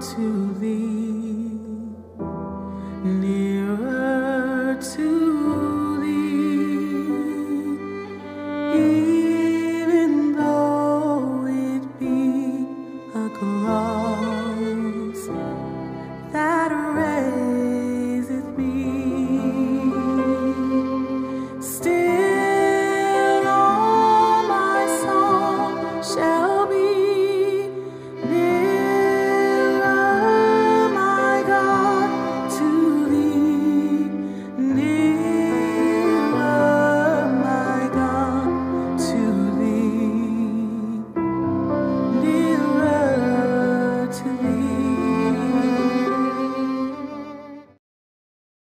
to thee, nearer to thee, even though it be a cross.